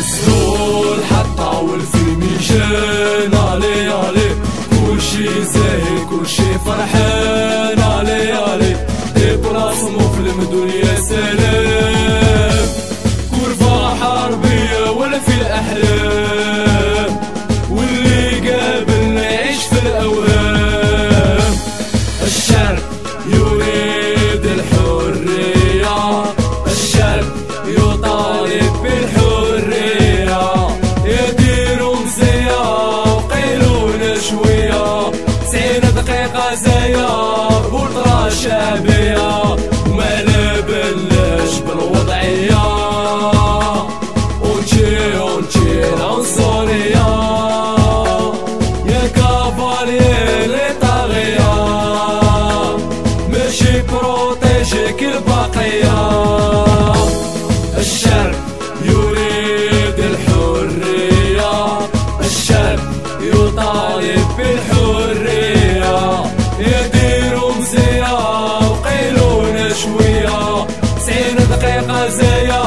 زول حتى في ميشان علي علي كل شي زاهي كل شي فرحان علي علي ديب راسم وفيلم دنيا سلام كورفة حربية ولا في الأحلام. الشرق يريد الحرية الشرق يطالب بالحرية. يديروا مزية وقيلونا شوية تسعين دقيقة زايا بولطرا شعبية. يعيشك الباقية. الشرق يريد الحرية. الشرق يطالب بالحرية. يديروا مزية وقيلونا شوية. تسعين دقيقة زيادة